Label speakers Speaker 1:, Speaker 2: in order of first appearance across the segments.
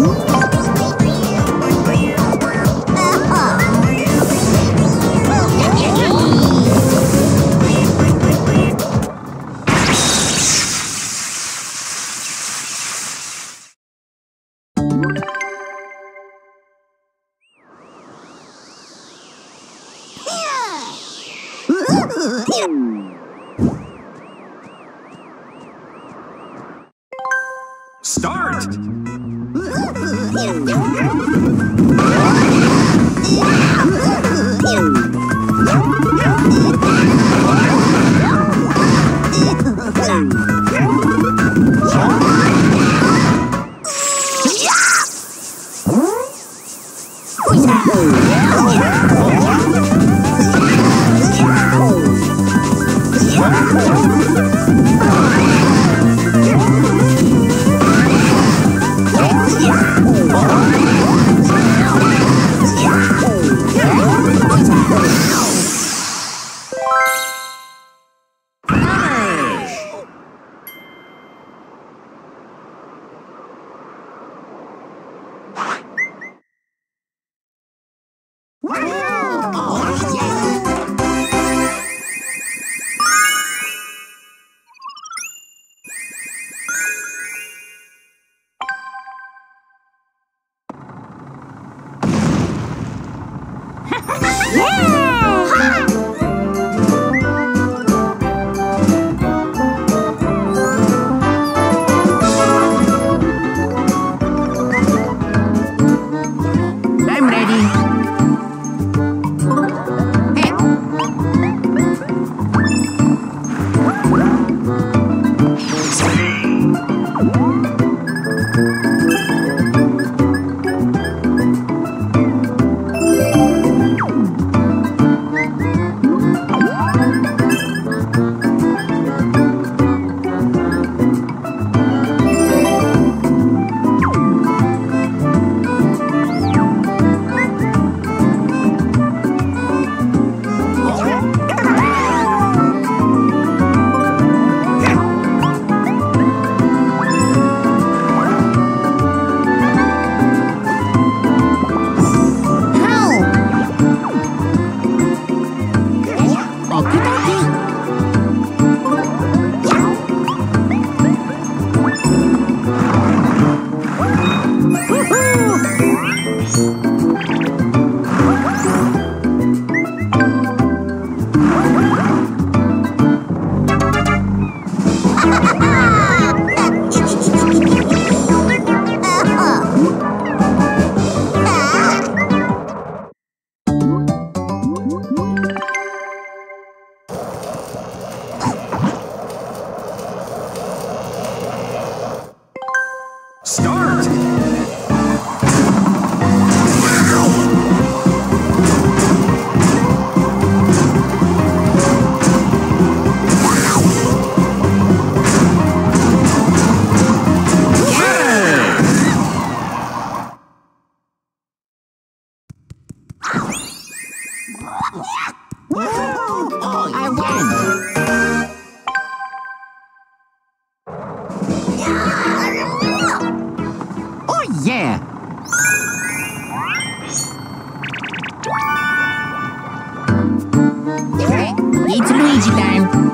Speaker 1: Uhum. It's Luigi time.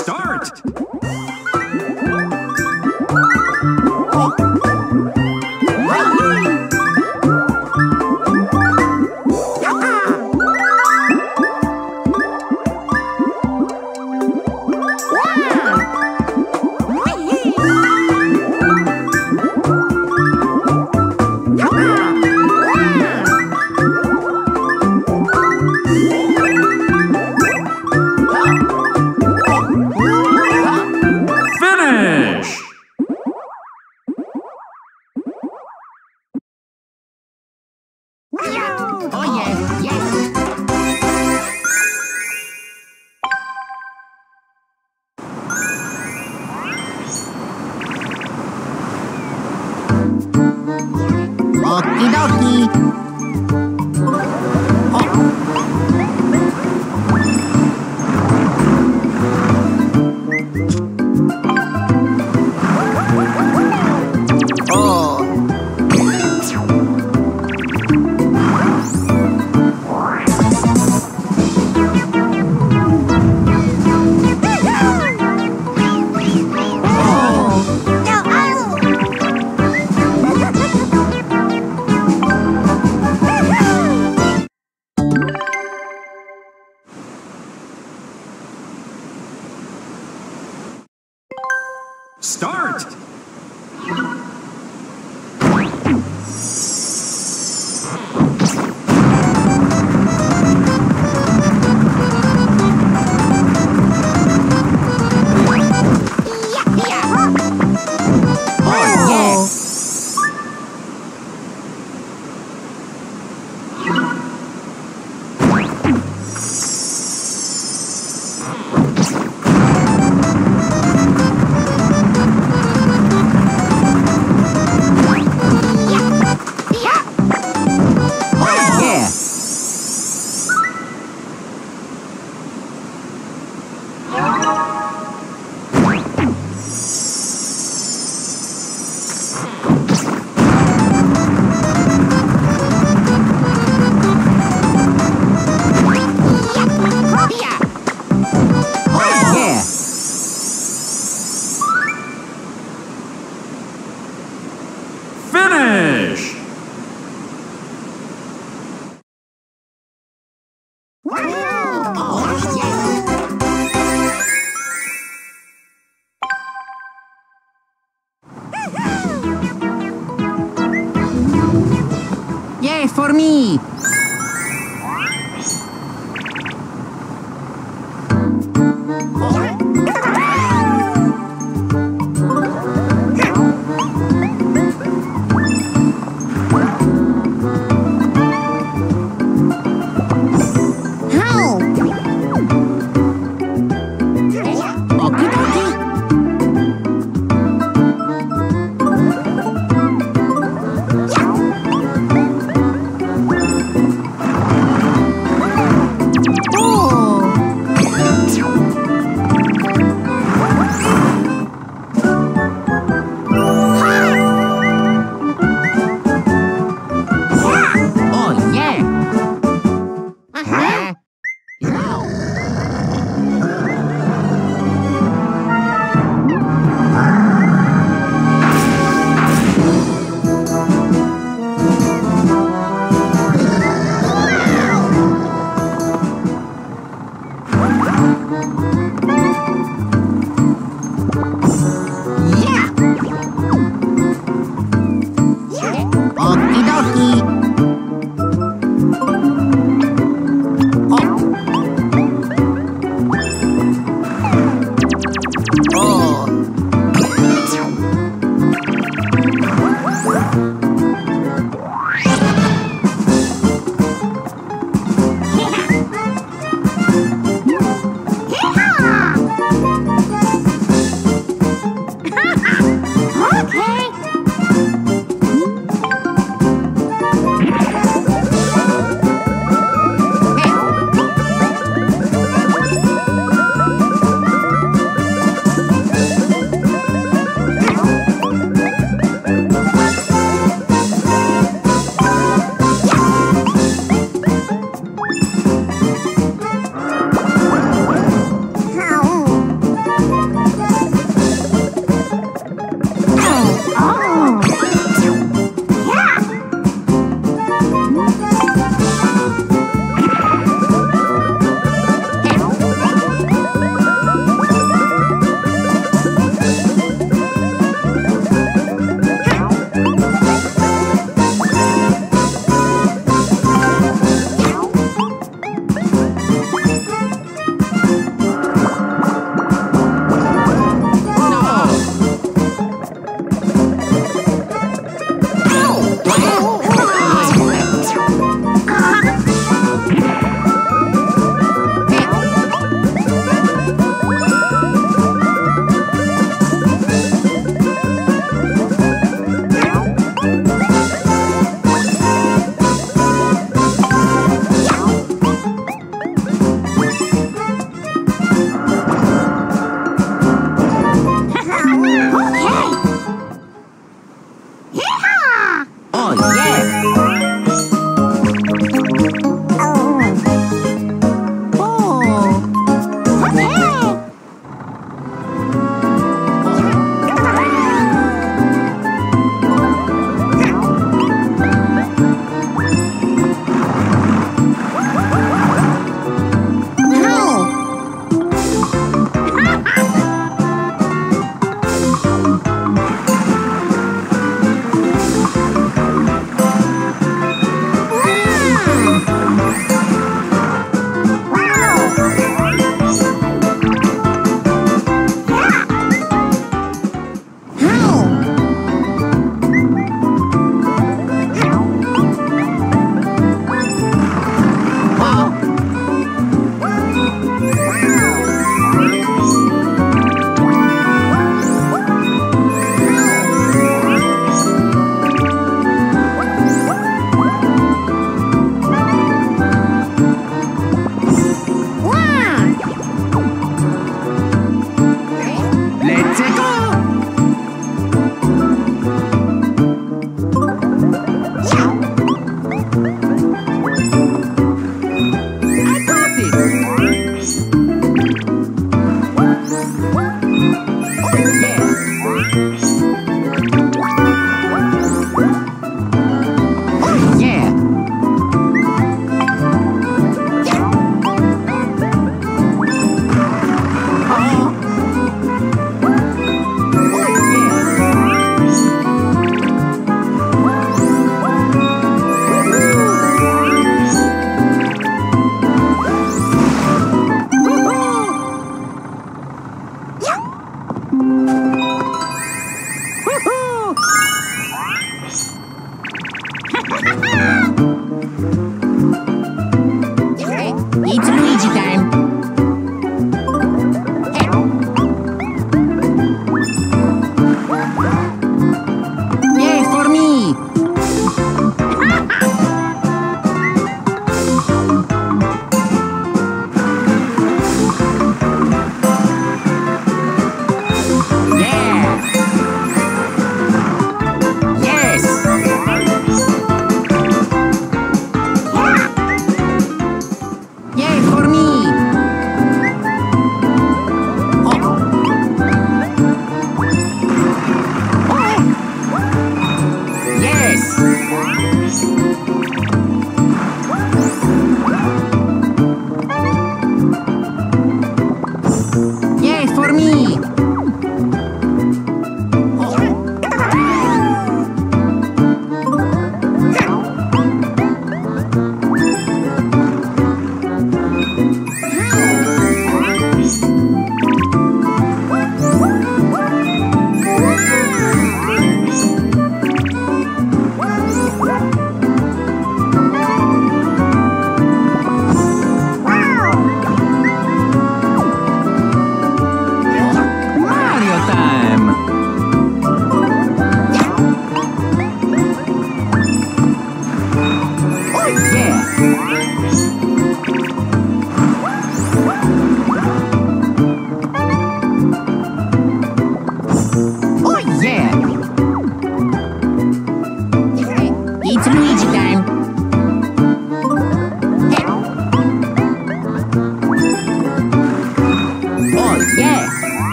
Speaker 2: start!